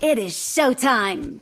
It is showtime!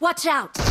Watch out!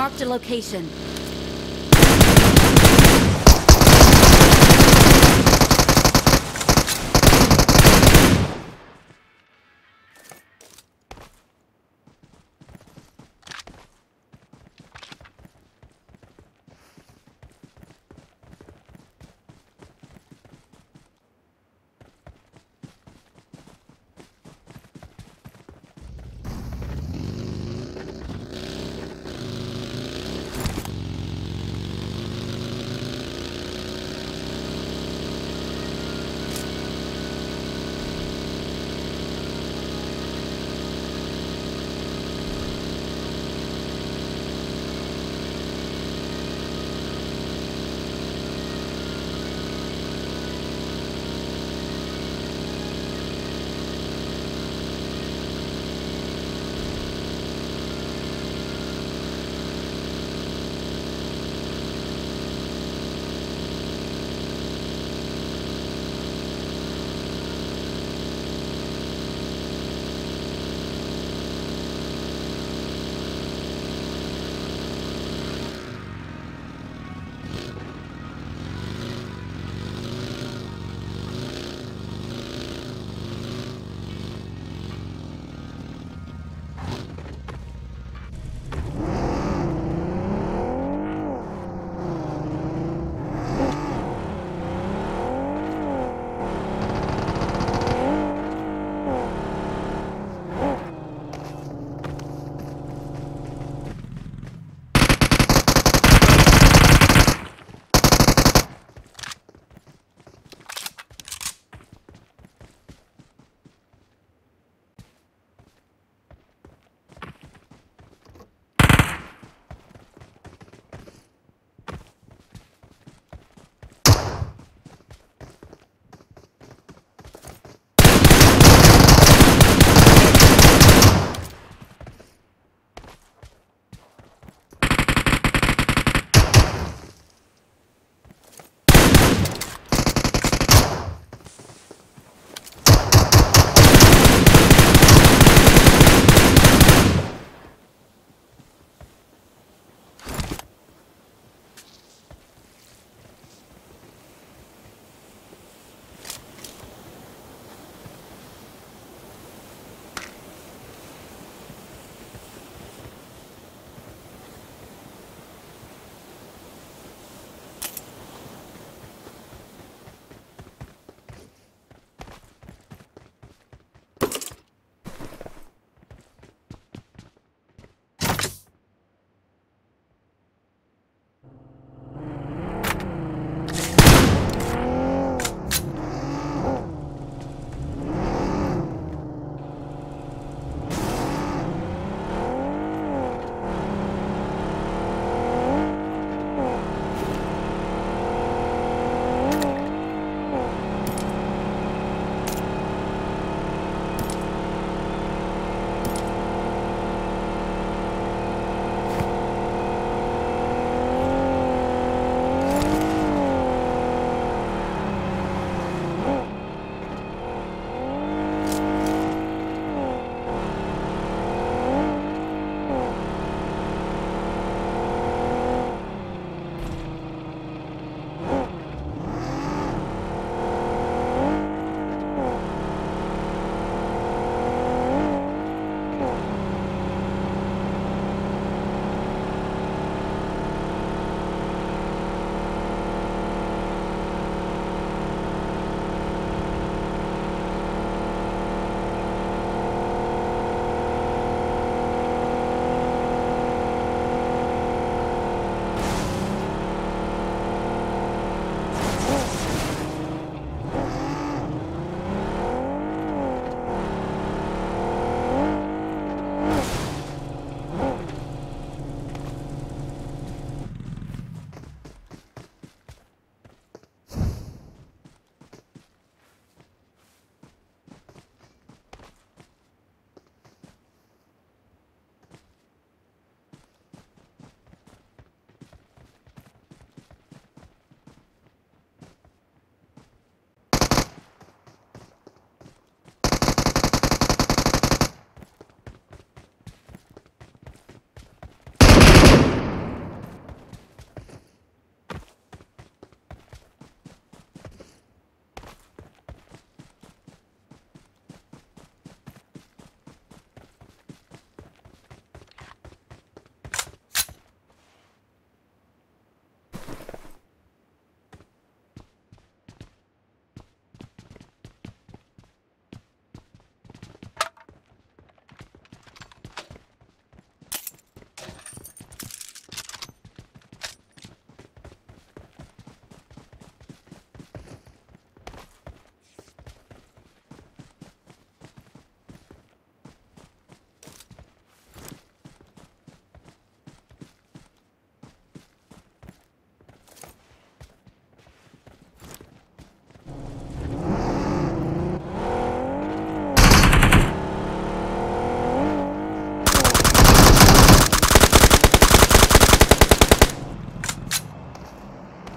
Marked a location.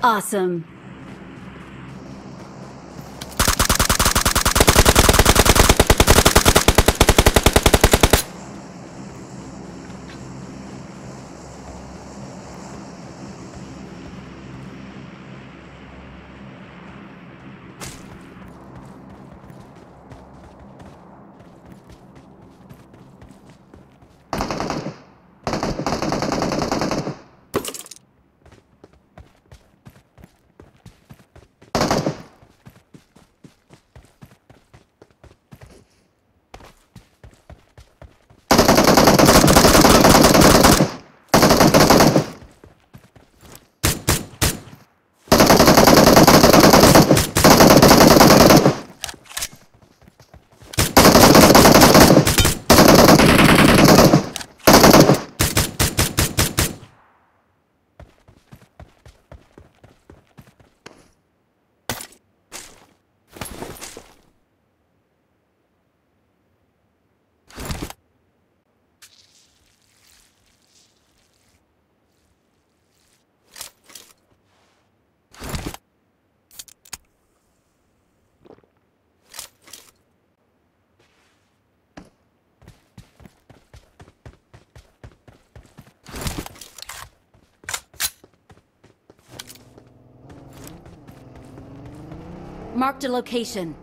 Awesome. Marked a location.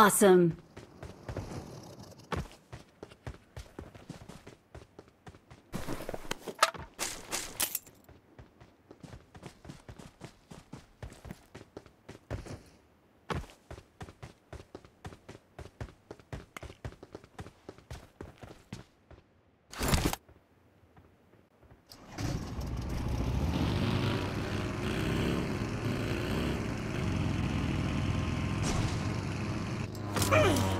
Awesome. Help!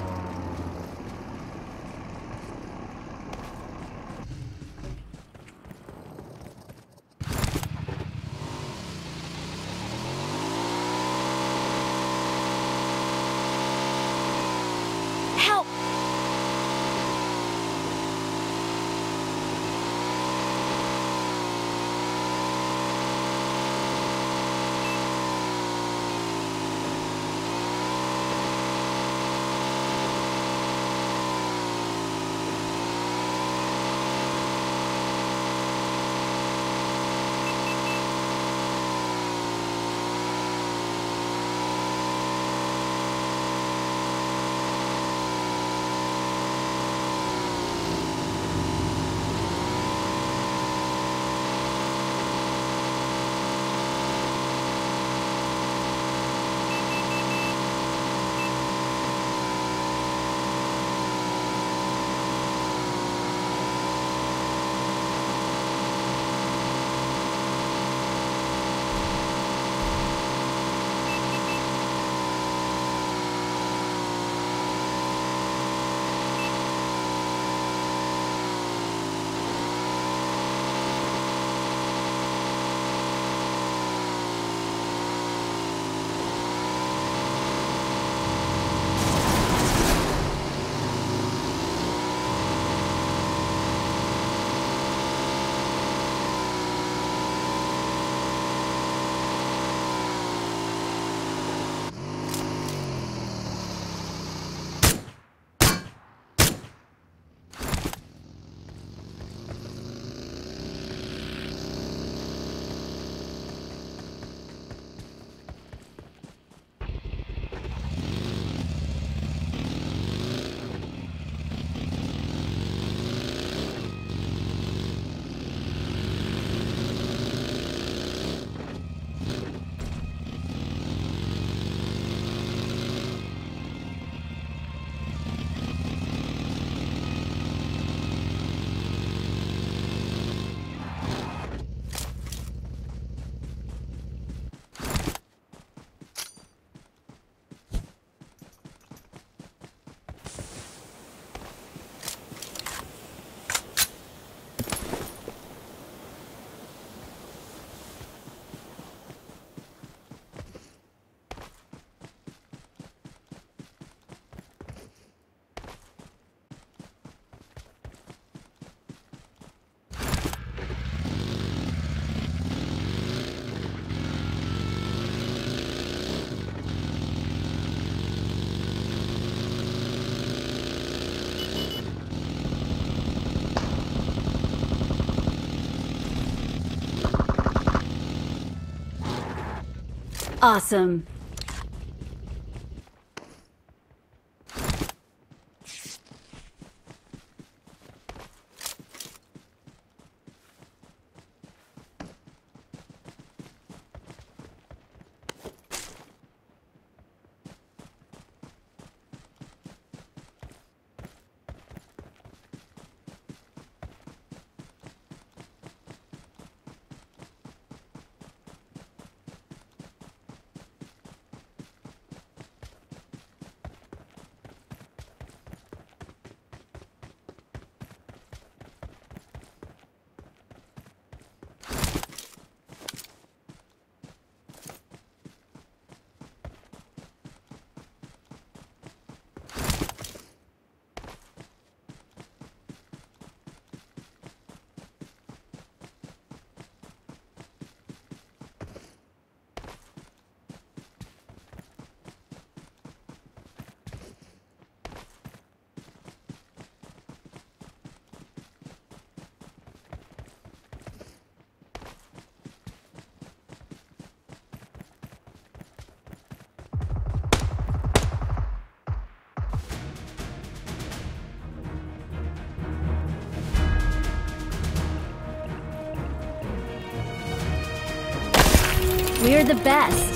Awesome. The best.